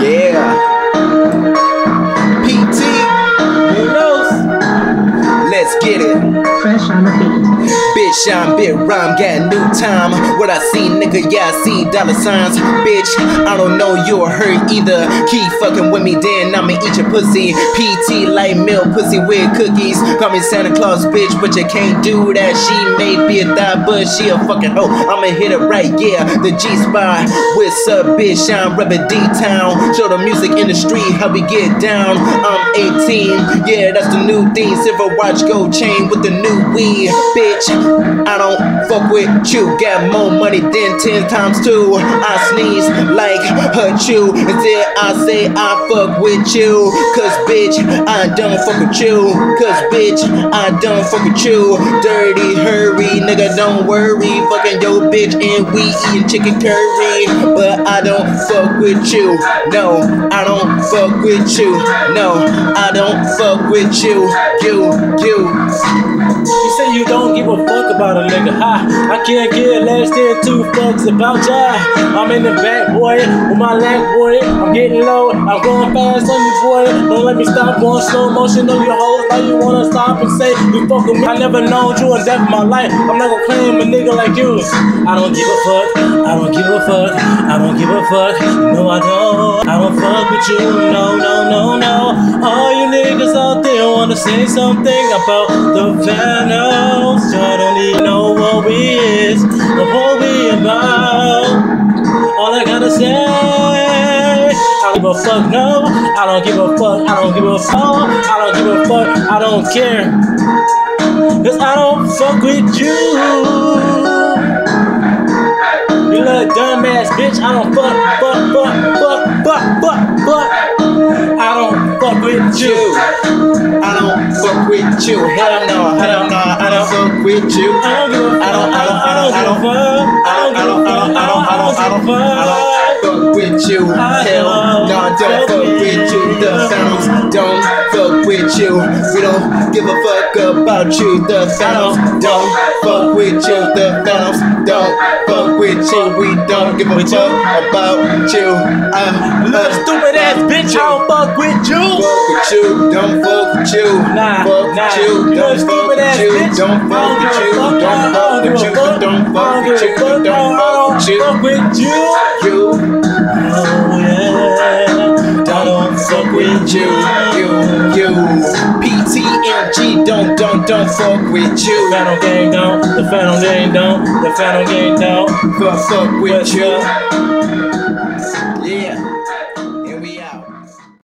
Yeah. PT. Who knows? Let's get it. Fresh on the beat. Bitch, I'm bit rhyme, got new time. What I see, nigga, yeah, I see dollar signs. Bitch, I don't know you or her either. Keep fucking with me, then I'ma eat your pussy. PT light milk, pussy with cookies. Call me Santa Claus, bitch, but you can't do that. She may be a thigh, but she a fucking hoe. I'ma hit it right, yeah. The G spot. What's up, bitch? I'm reppin' D Town. Show the music industry how we get down. I'm 18, yeah, that's the new thing. Silver watch, gold chain with the new weed, bitch. I don't fuck with you. Got more money than 10 times two. I sneeze like a chew. Until I say I fuck with you. Cause bitch, I don't fuck with you. Cause bitch, I don't fuck with you. Dirty, hurry, nigga, don't worry. Fucking yo bitch, and we eating chicken curry. But I don't fuck with you. No, I don't fuck with you. No, I don't fuck with you. You, you. About a nigga. Ha, I can't get less than two fucks about ya. I'm in the back, boy, with my leg, boy. I'm getting low, I'm going fast on you, boy. Don't let me stop going slow motion on your hoes. Now you wanna stop and say you fuck with me. I never known you in depth of my life. I'm not gonna claim a nigga like you. I don't give a fuck. I don't give a fuck. I don't give a fuck. No, I don't. I don't fuck with you. No, say something about the Phantoms. I don't even know what we is, or what we about. All I gotta say, I don't give a fuck, no. I don't give a fuck, I don't give a fuck, I don't give a fuck, I don't care. Cause I don't fuck with you. You little dumbass bitch, I don't fuck, fuck, fuck, fuck, fuck, fuck, fuck. I don't fuck with you. I don't fuck with you. Hell no, hell no, I don't fuck with you. I don't. I don't, I don't, I don't, I don't, I don't give a fuck. I don't, I don't, I don't, I don't, I don't fuck with you. Hell no, I don't fuck with you. The Phantoms don't fuck with you. We don't give a fuck about you. The Phantoms don't fuck with you. The Phantoms don't fuck with you. We don't give a fuck about you. I'm Little stupid ass bitch, I don't fuck with you. fuck with you, don't fuck with you. Nah, nah, you, you don't fuck with you, don't fuck with you, don't fuck with you, don't fuck with you, don't fuck with you. Fuck with you. You, Oh yeah. Don't fuck with you, you, you. PTMG, don't, don't, don't fuck with you. Phantom gang don't, the phantom gang don't, the phantom gang don't. Fuck, fuck with you.